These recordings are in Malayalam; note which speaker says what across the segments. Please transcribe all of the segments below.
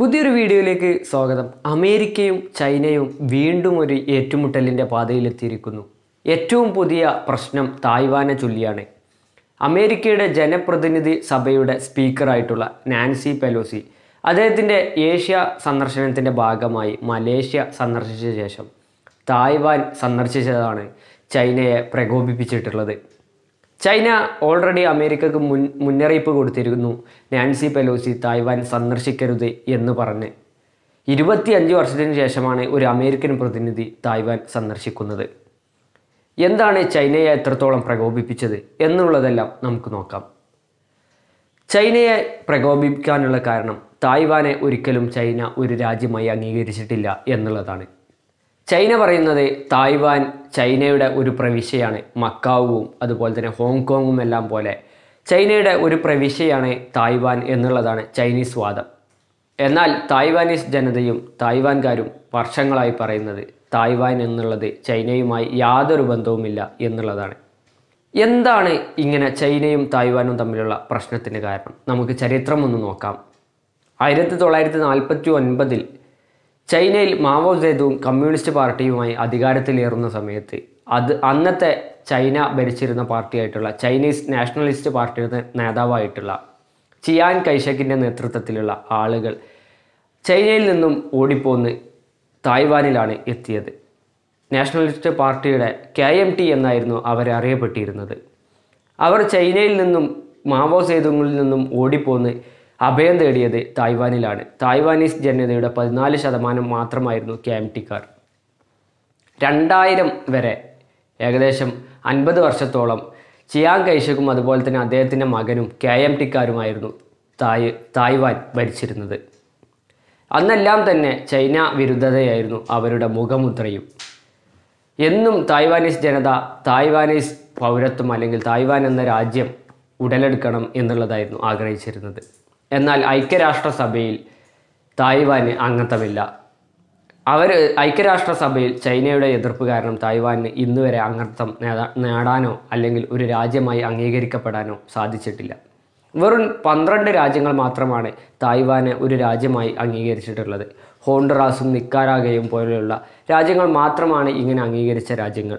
Speaker 1: പുതിയൊരു വീഡിയോയിലേക്ക് സ്വാഗതം. അമേരിക്കയും ചൈനയും വീണ്ടും ഒരു ഏറ്റുമുട്ടലിന്റെ പാതയിലെത്തിയിരിക്കുന്നു. ഏറ്റവും പുതിയ പ്രശ്നം തായ്വാനെ ചൊല്ലിയാണ്. അമേരിക്കയുടെ ജനപ്രതിനിധി സഭയുടെ സ്പീക്കറായിട്ടുള്ള നാൻസി പെലോസി അദ്ദേഹത്തിന്റെ ഏഷ്യ സന്ദർശനത്തിന്റെ ഭാഗമായി മലേഷ്യ സന്ദർശിച്ച ശേഷം തായ്വാൻ സന്ദർശിച്ചതാണ് ചൈനയെ പ്രകോപിപ്പിച്ചിട്ടുള്ളത്. ചൈന ഓൾറെഡി അമേരിക്കക്ക് മുൻ മുന്നറിയിപ്പ് കൊടുത്തിരുന്നു നാൻസി പെലോസി തായ്വാൻ സന്ദർശിക്കരുത് എന്ന് പറഞ്ഞ്. ഇരുപത്തിയഞ്ച് വർഷത്തിന് ശേഷമാണ് ഒരു അമേരിക്കൻ പ്രതിനിധി തായ്വാൻ സന്ദർശിക്കുന്നത്. എന്താണ് ചൈനയെ എത്രത്തോളം പ്രകോപിപ്പിച്ചത് എന്നുള്ളതെല്ലാം നമുക്ക് നോക്കാം. ചൈനയെ പ്രകോപിപ്പിക്കാനുള്ള കാരണം തായ്വാനെ ഒരിക്കലും ചൈന ഒരു രാജ്യമായി അംഗീകരിച്ചിട്ടില്ല എന്നുള്ളതാണ്. ചൈന പറയുന്നത് തായ്വാൻ ചൈനയുടെ ഒരു പ്രവിശ്യയാണ് മക്കാവും അതുപോലെ തന്നെ ഹോങ്കോങ്ങും എല്ലാം പോലെ. ചൈനയുടെ ഒരു പ്രവിശ്യയാണ് തായ്വാൻ എന്നുള്ളതാണ് ചൈനീസ് വാദം. എന്നാൽ തായ്വാനീസ് ജനതയും തായ്വാൻകാരും വർഷങ്ങളായി പറയുന്നത് തായ്വാൻ എന്നുള്ളത് ചൈനയുമായി യാതൊരു ബന്ധവുമില്ല എന്നുള്ളതാണ്. എന്താണ് ഇങ്ങനെ ചൈനയും തായ്വാനും തമ്മിലുള്ള പ്രശ്നത്തിന് കാരണം? നമുക്ക് ചരിത്രം ഒന്ന് നോക്കാം. ആയിരത്തി തൊള്ളായിരത്തി നാൽപ്പത്തി ഒൻപതിൽ ചൈനയിൽ മാവോ സേതുവും കമ്മ്യൂണിസ്റ്റ് പാർട്ടിയുമായി അധികാരത്തിലേറുന്ന സമയത്ത് അത് അന്നത്തെ ചൈന ഭരിച്ചിരുന്ന പാർട്ടിയായിട്ടുള്ള ചൈനീസ് നാഷണലിസ്റ്റ് പാർട്ടിയുടെ നേതാവായിട്ടുള്ള ചിയാൻ കൈഷക്കിന്റെ നേതൃത്വത്തിലുള്ള ആളുകൾ ചൈനയിൽ നിന്നും ഓടിപ്പോന്ന് തായ്വാനിലാണ് എത്തിയത്. നാഷണലിസ്റ്റ് പാർട്ടിയുടെ കെ എം ടി എന്നായിരുന്നു അവരെ അറിയപ്പെട്ടിരുന്നത്. അവർ ചൈനയിൽ നിന്നും മാവോ സേതുങ്ങളിൽ നിന്നും ഓടിപ്പോന്ന് അഭയം തേടിയത് തായ്വാനിലാണ്. തായ്വാനീസ് ജനതയുടെ പതിനാല് ശതമാനം മാത്രമായിരുന്നു കെ എം ടിക്കാർ രണ്ടായിരം വരെ ഏകദേശം അൻപത് വർഷത്തോളം ചിയാങ് കൈഷക്കും അതുപോലെ തന്നെ അദ്ദേഹത്തിന്റെ മകനും കെ എം ടിക്കാരുമായിരുന്നു തായ് തായ്വാൻ ഭരിച്ചിരുന്നത്. അന്നെല്ലാം തന്നെ ചൈന വിരുദ്ധതയായിരുന്നു അവരുടെ മുഖമുദ്രയും. എന്നും തായ്വാനീസ് ജനത തായ്വാനീസ് പൗരത്വം അല്ലെങ്കിൽ തായ്വാൻ എന്ന രാജ്യം ഉടലെടുക്കണം എന്നുള്ളതായിരുന്നു ആഗ്രഹിച്ചിരുന്നത്. എന്നാൽ ഐക്യരാഷ്ട്രസഭയിൽ തായ്വാന് അംഗത്വമില്ല. അവർ ഐക്യരാഷ്ട്രസഭയിൽ ചൈനയുടെ എതിർപ്പ് കാരണം തായ്വാന് ഇന്ന് വരെ അംഗത്വം നേടാ- നേടാനോ അല്ലെങ്കിൽ ഒരു രാജ്യമായി അംഗീകരിക്കപ്പെടാനോ സാധിച്ചിട്ടില്ല. വെറും പന്ത്രണ്ട് രാജ്യങ്ങൾ മാത്രമാണ് തായ്വാനെ ഒരു രാജ്യമായി അംഗീകരിച്ചിട്ടുള്ളത്. ഹോണ്ടറാസും നിക്കാരാഗയും പോലെയുള്ള രാജ്യങ്ങൾ മാത്രമാണ് ഇങ്ങനെ അംഗീകരിച്ച രാജ്യങ്ങൾ.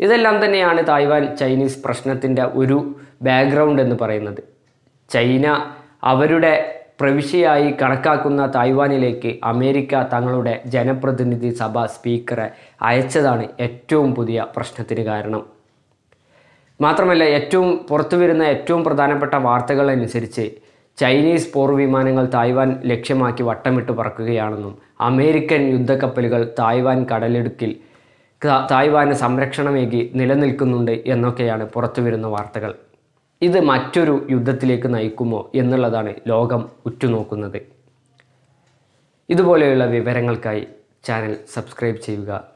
Speaker 1: ഇതെല്ലാം തന്നെയാണ് തായ്വാൻ ചൈനീസ് പ്രശ്നത്തിന്റെ ഒരു ബാക്ക്ഗ്രൗണ്ട് എന്ന് പറയുന്നത്. ചൈന അവരുടെ പ്രവിശ്യയായി കണക്കാക്കുന്ന തായ്വാനിലേക്ക് അമേരിക്ക തങ്ങളുടെ ജനപ്രതിനിധി സഭ സ്പീക്കറെ അയച്ചതാണ് ഏറ്റവും പുതിയ പ്രശ്നത്തിന് കാരണം. മാത്രമല്ല ഏറ്റവും പുറത്തു വരുന്ന ഏറ്റവും പ്രധാനപ്പെട്ട വാർത്തകൾ അനുസരിച്ച് ചൈനീസ് പോർ വിമാനങ്ങൾ തായ്വാൻ ലക്ഷ്യമാക്കി വട്ടമിട്ട് പറക്കുകയാണെന്നും അമേരിക്കൻ യുദ്ധക്കപ്പലുകൾ തായ്വാൻ കടലിടുക്കിൽ തായ്വാന് സംരക്ഷണമേകി നിലനിൽക്കുന്നുണ്ട് എന്നൊക്കെയാണ് പുറത്തു വരുന്ന വാർത്തകൾ. ഇത് മറ്റൊരു യുദ്ധത്തിലേക്ക് നയിക്കുമോ എന്നുള്ളതാണ് ലോകം ഉറ്റുനോക്കുന്നത്. ഇതുപോലെയുള്ള വിവരങ്ങൾക്കായി ചാനൽ സബ്സ്ക്രൈബ് ചെയ്യുക.